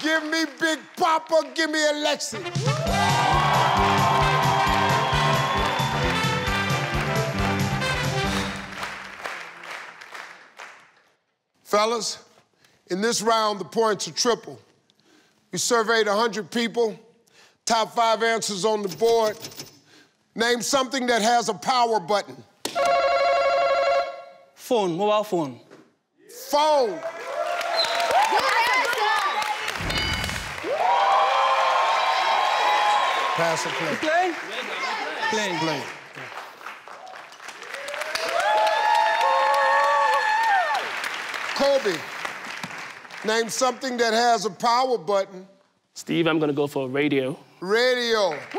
Give me Big Papa, give me Alexi. Fellas, in this round, the points are triple. We surveyed 100 people, top five answers on the board. Name something that has a power button. Phone, mobile phone. Phone. Pass or play? Plane? Plane. Play. Kobe, name something that has a power button. Steve, I'm gonna go for a radio. Radio. That's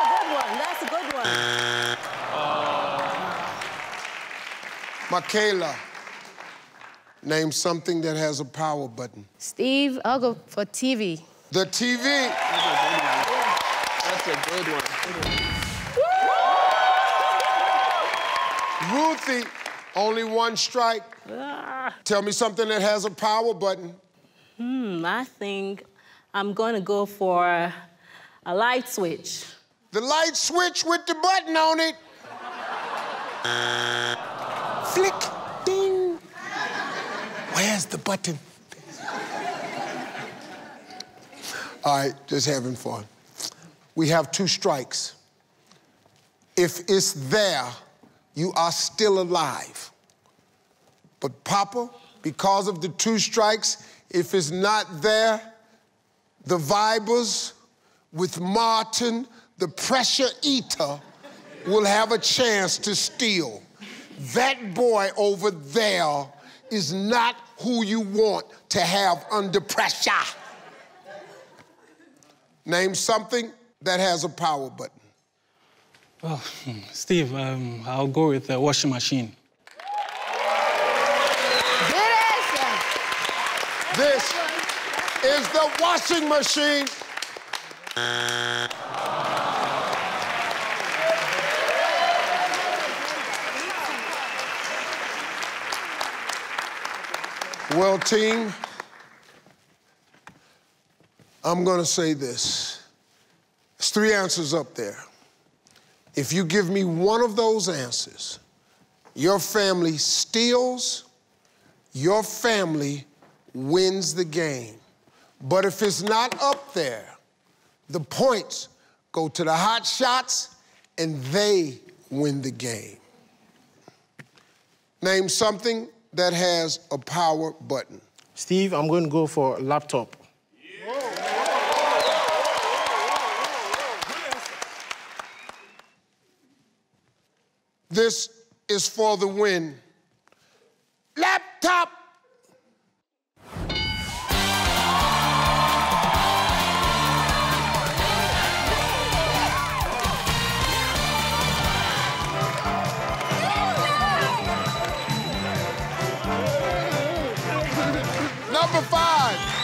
a good one. That's a good one. Uh, Michaela, name something that has a power button. Steve, I'll go for TV. The TV. That's a good one. Ruthie, only one strike. Tell me something that has a power button. Hmm, I think I'm going to go for a light switch. The light switch with the button on it. Flick, ding. Where's the button? All right, just having fun. We have two strikes. If it's there, you are still alive. But Papa, because of the two strikes, if it's not there, the Vibers with Martin, the pressure eater, will have a chance to steal. That boy over there is not who you want to have under pressure. Name something that has a power button. Oh, hmm, Steve, um, I'll go with the washing machine. Good answer. This is the washing machine. Well, team, I'm going to say this. Three answers up there. If you give me one of those answers, your family steals, your family wins the game. But if it's not up there, the points go to the hot shots and they win the game. Name something that has a power button. Steve, I'm going to go for laptop. This is for the win. Laptop! Number five.